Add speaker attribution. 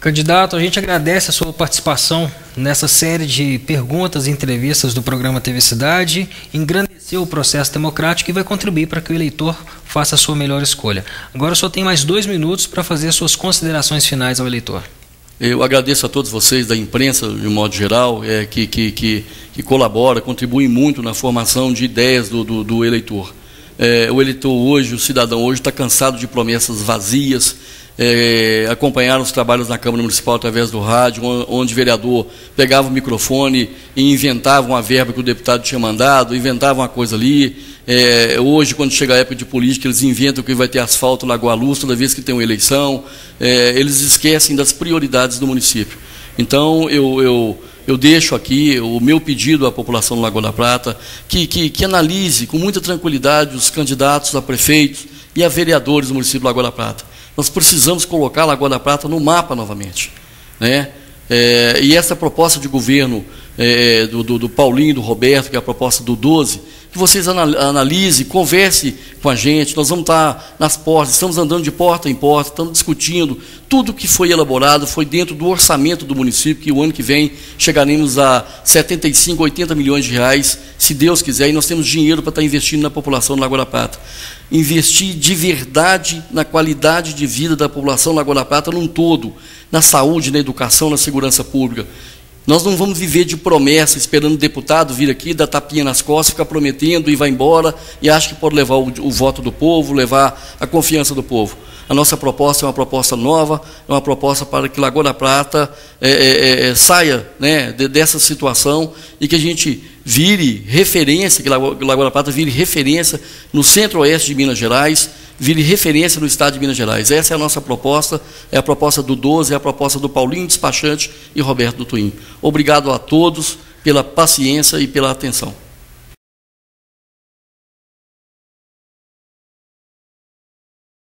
Speaker 1: Candidato, a gente agradece a sua participação nessa série de perguntas e entrevistas do programa TV Cidade, engrandeceu o processo democrático e vai contribuir para que o eleitor faça a sua melhor escolha. Agora só tem mais dois minutos para fazer suas considerações finais ao eleitor.
Speaker 2: Eu agradeço a todos vocês da imprensa, de um modo geral, é, que, que, que, que colabora, contribui muito na formação de ideias do, do, do eleitor. É, o eleitor hoje, o cidadão hoje, está cansado de promessas vazias, é, acompanharam os trabalhos na Câmara Municipal através do rádio, onde o vereador pegava o microfone e inventava uma verba que o deputado tinha mandado, inventava uma coisa ali. É, hoje, quando chega a época de política, eles inventam que vai ter asfalto Lagoa Luz toda vez que tem uma eleição. É, eles esquecem das prioridades do município. Então, eu, eu, eu deixo aqui o meu pedido à população do Lagoa da Prata que, que, que analise com muita tranquilidade os candidatos a prefeitos e a vereadores do município do Lagoa da Prata nós precisamos colocar a Lagoa da Prata no mapa novamente. Né? É, e essa proposta de governo é, do, do, do, Paulinho do Roberto, que é a proposta do 12, que vocês analisem, conversem com a gente, nós vamos estar nas portas, estamos andando de porta em porta, estamos discutindo, tudo que foi elaborado foi dentro do orçamento do município, que o ano que vem chegaremos a 75, 80 milhões de reais, se Deus quiser, e nós temos dinheiro para estar investindo na população do Lagoa da Prata. Investir de verdade na qualidade de vida da população do Lagoa da Prata num todo, na saúde, na educação, na segurança pública. Nós não vamos viver de promessa, esperando o deputado vir aqui, dar tapinha nas costas, ficar prometendo e vai embora e acha que pode levar o, o, voto do povo, levar a confiança do povo. A nossa proposta é uma proposta nova, é uma proposta para que Lagoa da Prata é, é, é, é saia né, de, dessa situação e que a gente vire referência, que Lagoa, Lagoa da Prata vire referência no centro-oeste de Minas Gerais, vire referência no estado de Minas Gerais. Essa é a nossa proposta, é a proposta do 12, é a proposta do Paulinho Despachante e Roberto do Twin. Obrigado a todos pela paciência e pela atenção.